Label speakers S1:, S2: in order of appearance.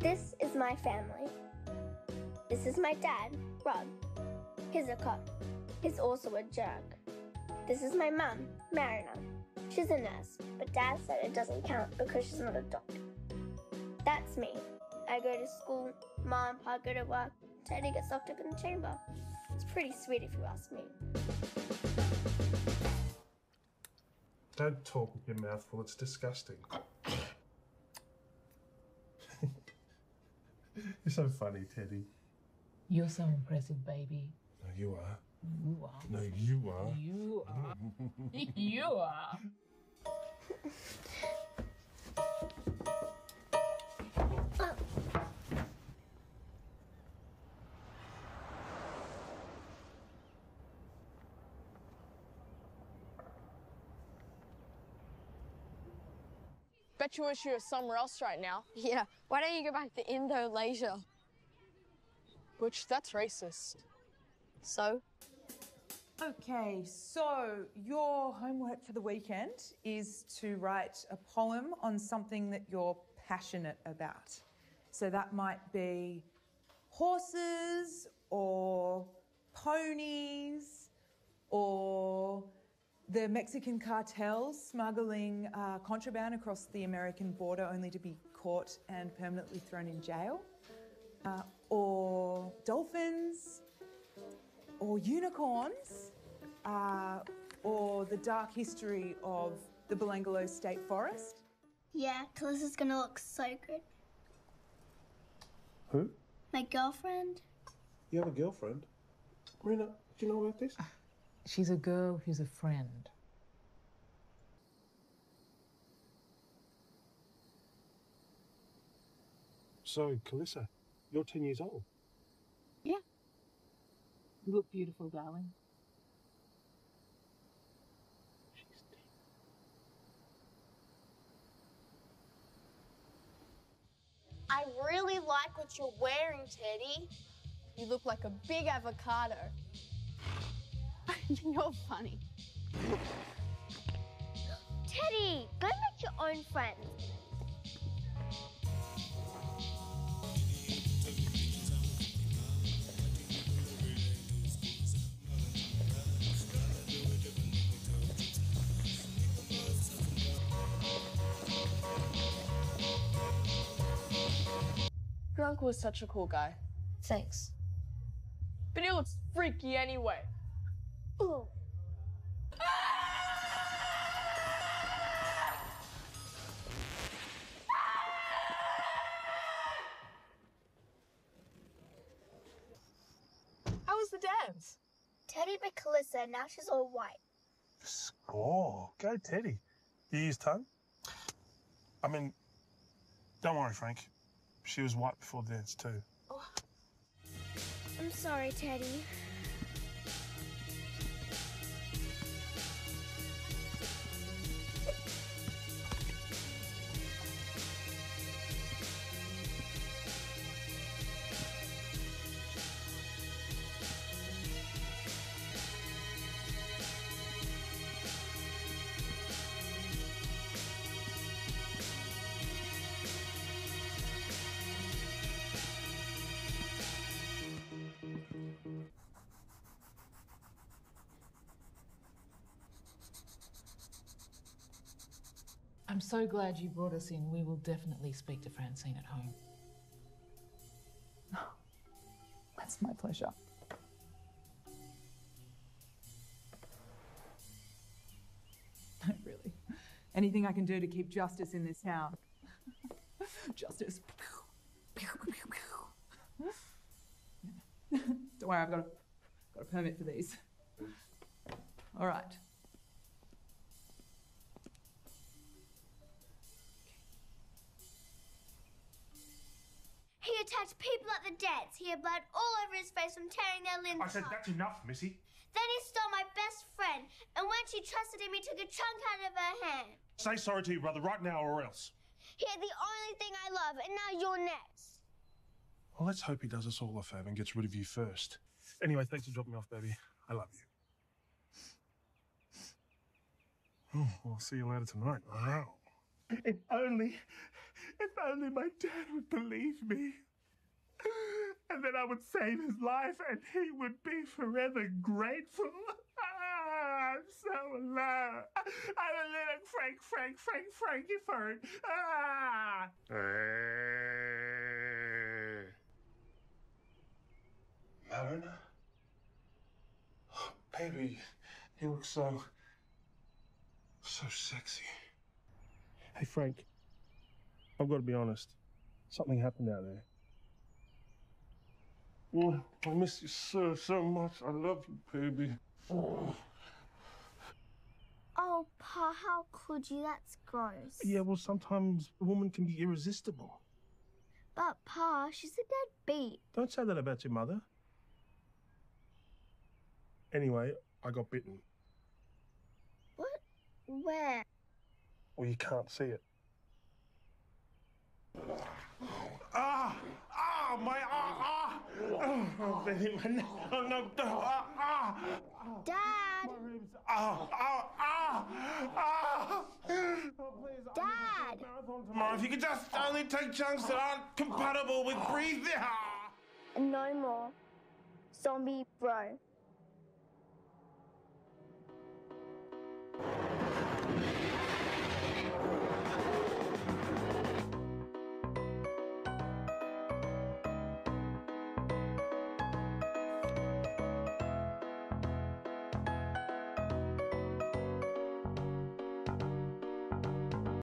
S1: This is my family. This is my dad, Rob. He's a cop. He's also a jerk. This is my mum, Marina. She's a nurse, but dad said it doesn't count because she's not a doctor. That's me. I go to school, mom and pa go to work, Teddy gets locked up in the chamber. It's pretty sweet if you ask me.
S2: Don't talk with your mouth full, it's disgusting. You're so funny, Teddy.
S3: You're so impressive, baby.
S2: No, you are.
S3: You are.
S2: No, you are.
S3: You are. you are.
S4: Bet you wish you were somewhere else right now.
S5: Yeah, why don't you go back to Indonesia?
S4: Which, that's racist.
S5: So?
S6: Okay, so your homework for the weekend is to write a poem on something that you're passionate about. So that might be horses or ponies or the Mexican cartels smuggling uh, contraband across the American border only to be caught and permanently thrown in jail. Uh, or dolphins, or unicorns, uh, or the dark history of the Belanglo State Forest.
S1: Yeah, Calissa's gonna look so good.
S2: Who?
S1: My girlfriend?
S2: You have a girlfriend? Marina, do you know about this?
S3: She's a girl who's a friend.
S2: So, Calissa, you're 10 years old.
S3: Yeah. You look beautiful, darling.
S2: She's 10.
S5: I really like what you're wearing, Teddy.
S4: You look like a big avocado.
S5: you're funny.
S1: Teddy, go make your own friends.
S4: Your uncle is such a cool guy.
S5: Thanks.
S4: But he looks freaky anyway.
S1: Ooh.
S4: How was the dance?
S1: Teddy bit Calissa, now she's all white.
S2: Score. Go, Teddy. You use tongue? I mean, don't worry, Frank. She was white before the dance, too.
S1: Oh, I'm sorry, Teddy.
S3: I'm so glad you brought us in. We will definitely speak to Francine at home.
S6: Oh, that's my pleasure. No, really. Anything I can do to keep justice in this town. justice. Don't worry, I've got a, got a permit for these. All right.
S1: He attacked people at the dance. He had blood all over his face from tearing their limbs
S2: I said,
S1: apart.
S2: that's enough, Missy.
S1: Then he stole my best friend, and when she trusted him, he took a chunk out of her hand.
S2: Say sorry to your brother right now or else.
S1: He had the only thing I love, and now you're next.
S2: Well, let's hope he does us all a favour and gets rid of you first. Anyway, thanks for dropping me off, baby. I love you. Oh, I'll see you later tonight. Wow. If only, if only my dad would believe me. And then I would save his life and he would be forever grateful. Ah, I'm so alone. I'm a little Frank, Frank, Frank, Frankie Fern. Ah! Marina? Oh, baby, you look so. so sexy. Hey, Frank. I've got to be honest. Something happened out there. Oh, I miss you so, so much. I love you, baby. Oh.
S1: Oh, Pa, how could you? That's gross.
S2: Yeah, well, sometimes a woman can be irresistible.
S1: But, Pa, she's a deadbeat.
S2: Don't say that about your mother. Anyway, I got bitten.
S1: What? Where?
S2: Well, you can't see it. Ah! Ah! My ah! Ah! Oh, oh baby, my neck. Oh, no. Ah! Ah!
S1: Dad!
S2: My ribs. Ah! Ah! Ah! Ah! Oh, please.
S1: Dad!
S2: need to do a marathon Tomorrow, if you could just only take chunks that aren't compatible with breathing. Ah!
S1: No more. Zombie bro.